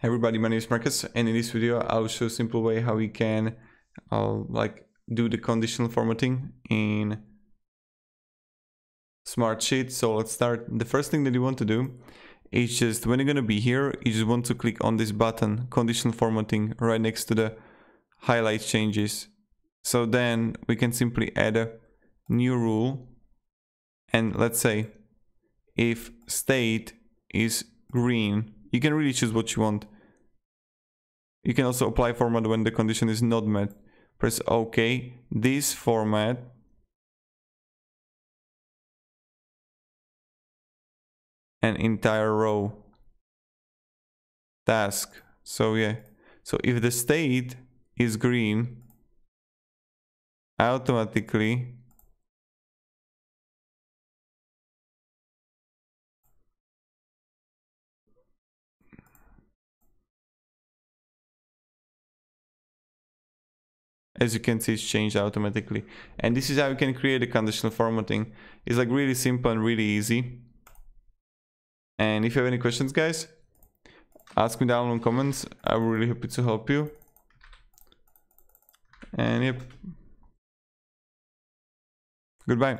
Everybody, my name is Marcus and in this video I'll show a simple way how we can uh, like do the conditional formatting in Smartsheet. So let's start. The first thing that you want to do is just when you're going to be here, you just want to click on this button, conditional formatting, right next to the highlight changes. So then we can simply add a new rule and let's say if state is green you can really choose what you want. You can also apply format when the condition is not met. Press ok. This format an entire row task. So yeah. So if the state is green automatically as you can see it's changed automatically. And this is how you can create a conditional formatting. It's like really simple and really easy. And if you have any questions guys ask me down in comments. I'm really happy to help you. And yep. Goodbye